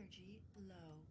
energy low.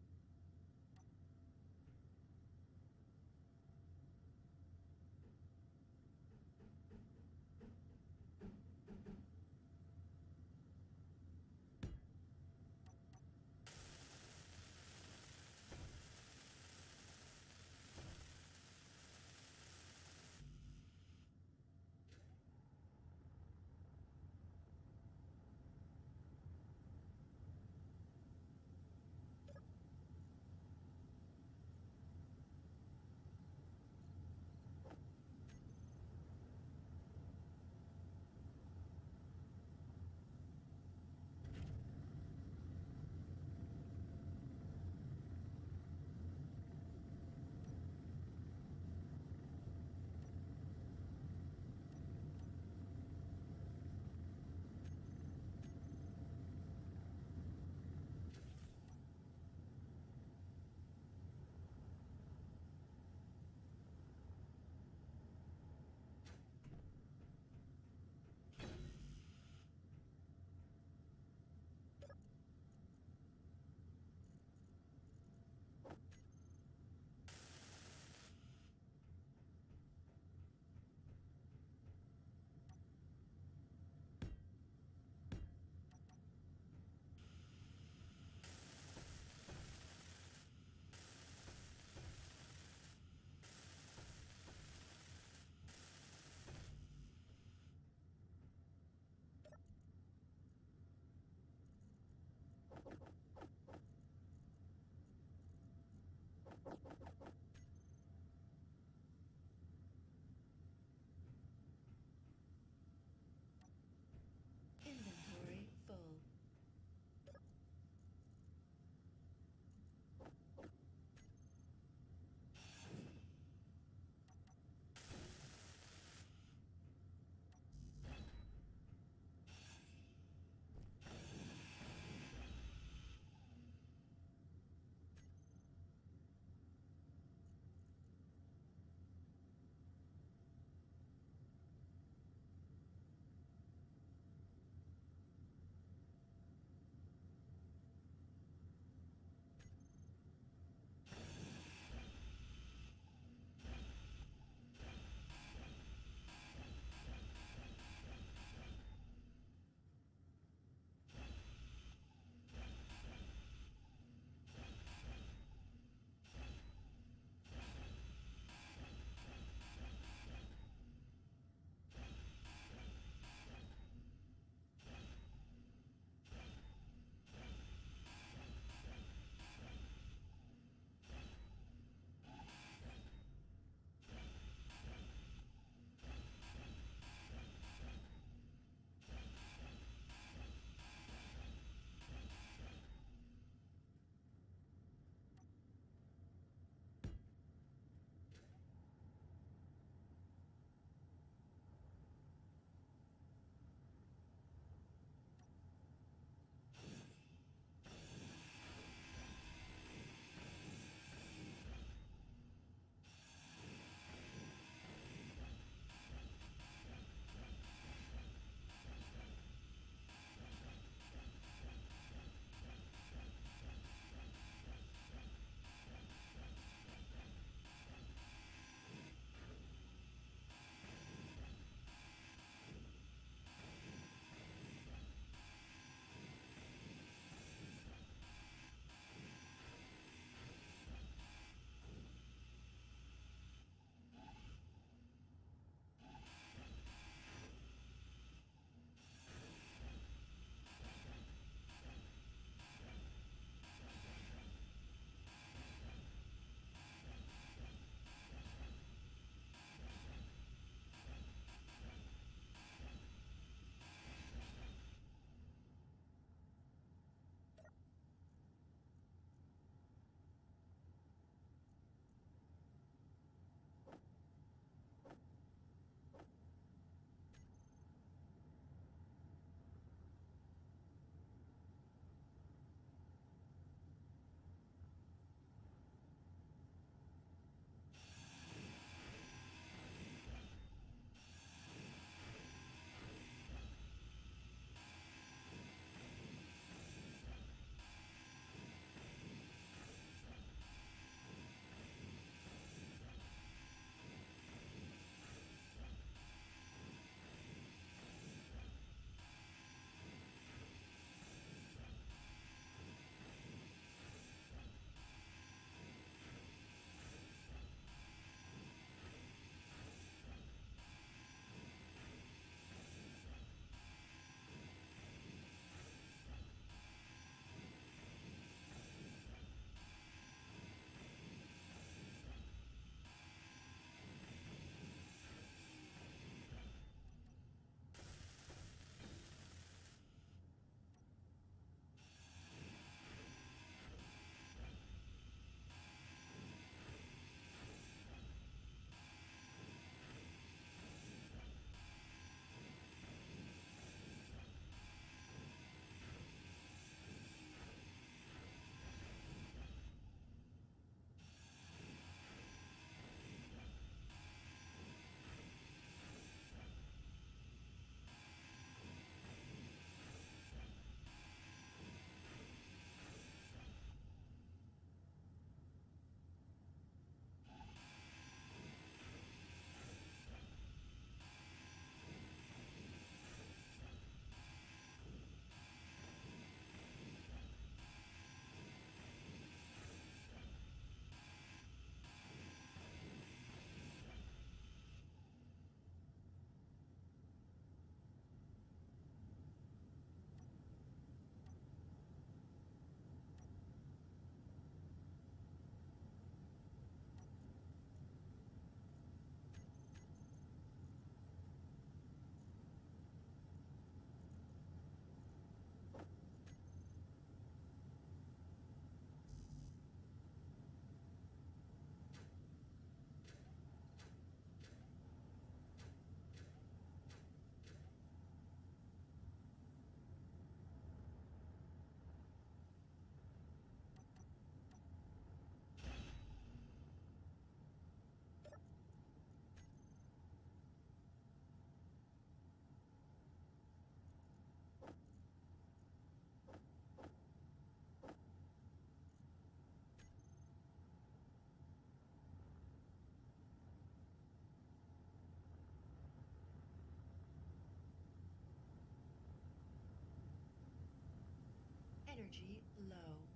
Energy low.